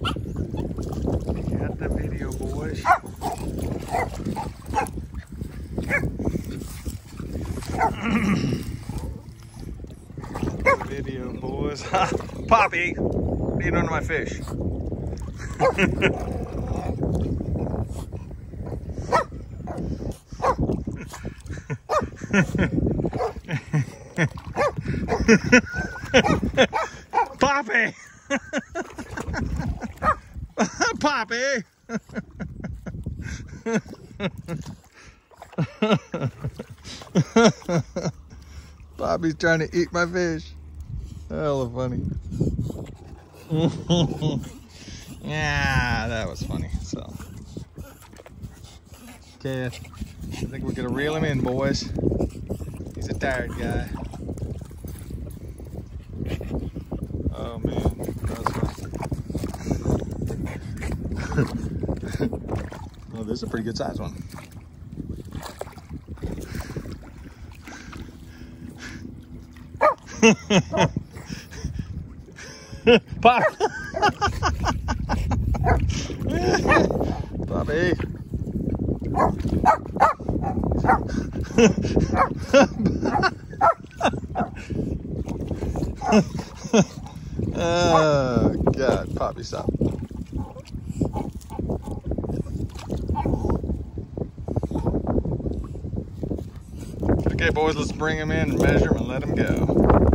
Got the video, boys. video, boys. Poppy, what are you doing to my fish? Poppy! Poppy! Poppy's trying to eat my fish. Hella funny. yeah, that was funny. So, okay, I think we're gonna reel him in, boys. He's a tired guy. Oh man, oh, this is a pretty good size one. Pop! Bobby! oh, God. Poppy, stop. Okay, boys, let's bring him in and measure him and let him go.